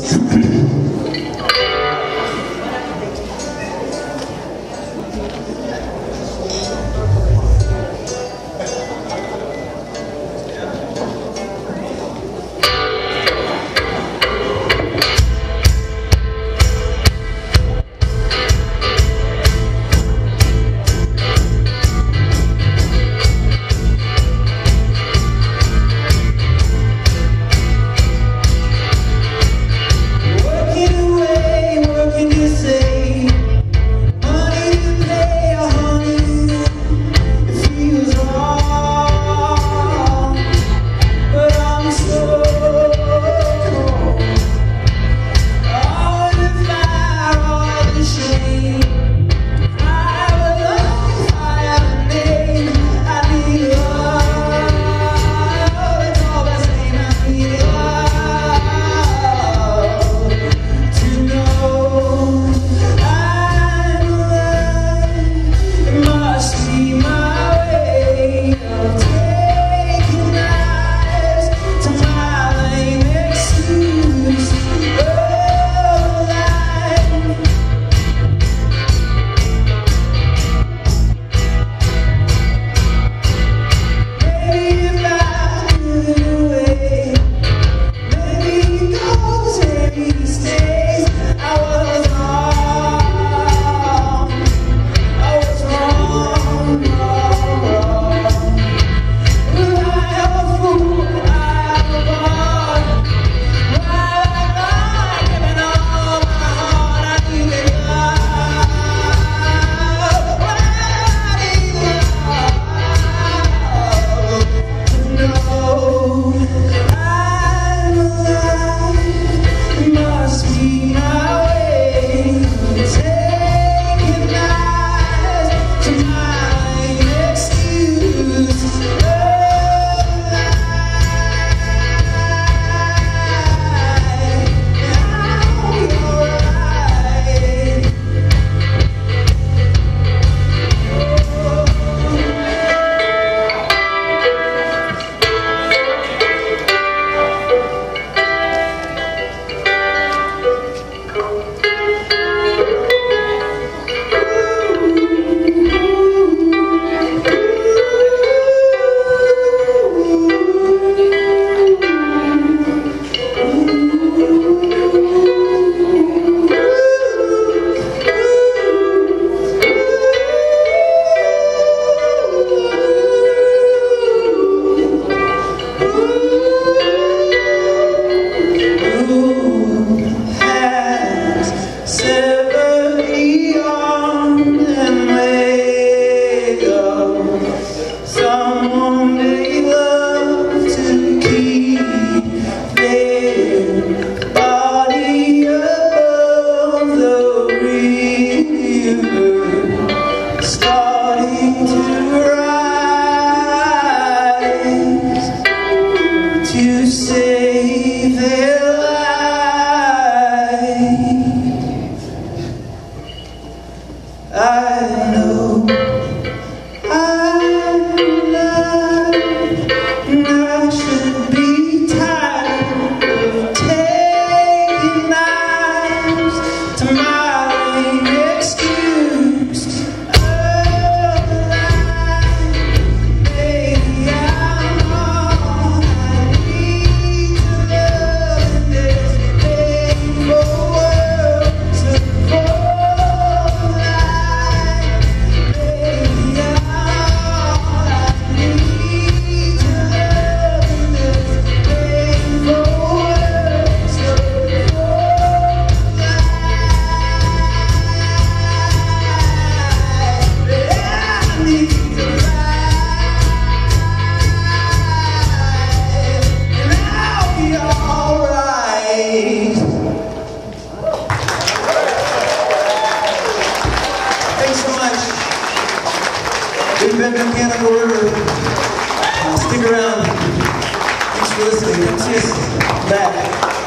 Christ. I know. Thanks. We've been Mechanical River. Uh, stick around. Thanks for listening. Come see us back.